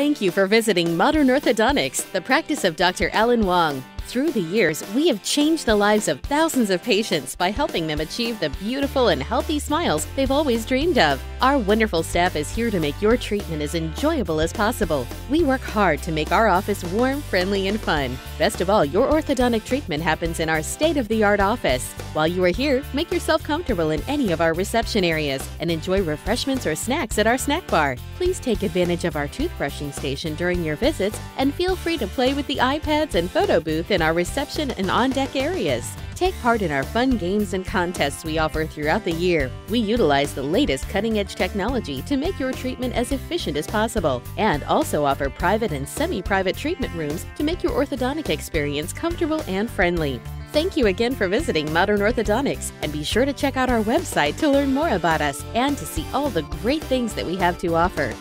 Thank you for visiting Modern Orthodontics, the practice of Dr. Alan Wong. Through the years, we have changed the lives of thousands of patients by helping them achieve the beautiful and healthy smiles they've always dreamed of. Our wonderful staff is here to make your treatment as enjoyable as possible. We work hard to make our office warm, friendly, and fun. Best of all, your orthodontic treatment happens in our state of the art office. While you are here, make yourself comfortable in any of our reception areas and enjoy refreshments or snacks at our snack bar. Please take advantage of our toothbrushing station during your visits and feel free to play with the iPads and photo booth in our reception and on deck areas. Take part in our fun games and contests we offer throughout the year. We utilize the latest cutting edge technology to make your treatment as efficient as possible and also offer private and semi private treatment rooms to make your orthodontic experience comfortable and friendly. Thank you again for visiting Modern Orthodontics and be sure to check out our website to learn more about us and to see all the great things that we have to offer.